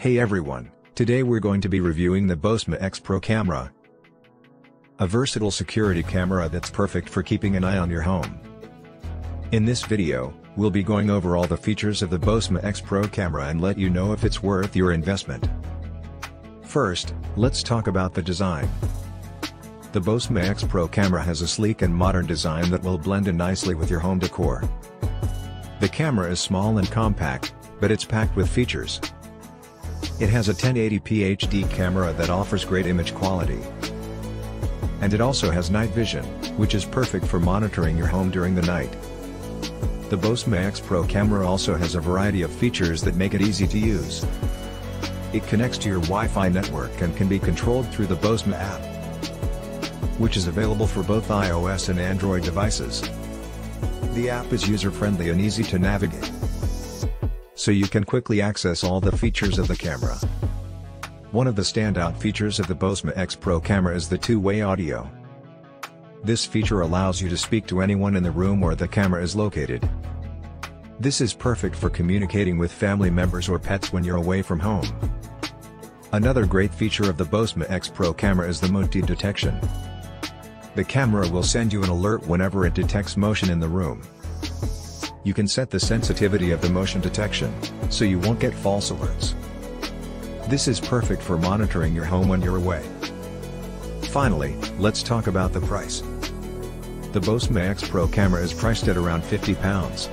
Hey everyone, today we're going to be reviewing the Bosma EX Pro camera. A versatile security camera that's perfect for keeping an eye on your home. In this video, we'll be going over all the features of the Bosma EX Pro camera and let you know if it's worth your investment. First, let's talk about the design. The Bosma EX Pro camera has a sleek and modern design that will blend in nicely with your home decor. The camera is small and compact, but it's packed with features. It has a 1080p HD camera that offers great image quality. And it also has night vision, which is perfect for monitoring your home during the night. The Bosma EX Pro camera also has a variety of features that make it easy to use. It connects to your Wi-Fi network and can be controlled through the Bosma app, which is available for both iOS and Android devices. The app is user-friendly and easy to navigate so you can quickly access all the features of the camera. One of the standout features of the Bosma EX Pro camera is the two-way audio. This feature allows you to speak to anyone in the room where the camera is located. This is perfect for communicating with family members or pets when you're away from home. Another great feature of the Bosma EX Pro camera is the motion detection. The camera will send you an alert whenever it detects motion in the room. You can set the sensitivity of the motion detection, so you won't get false alerts. This is perfect for monitoring your home when you're away. Finally, let's talk about the price. The Bosma EX Pro camera is priced at around £50.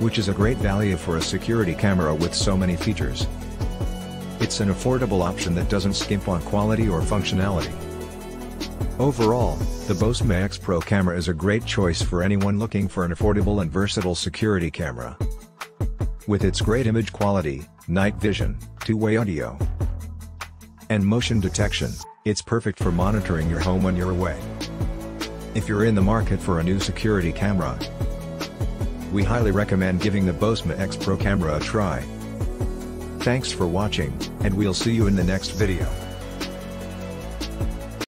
Which is a great value for a security camera with so many features. It's an affordable option that doesn't skimp on quality or functionality. Overall, the Bosma EX Pro camera is a great choice for anyone looking for an affordable and versatile security camera. With its great image quality, night vision, two-way audio, and motion detection, it's perfect for monitoring your home when you're away. If you're in the market for a new security camera, we highly recommend giving the Bosma EX Pro camera a try. Thanks for watching, and we'll see you in the next video.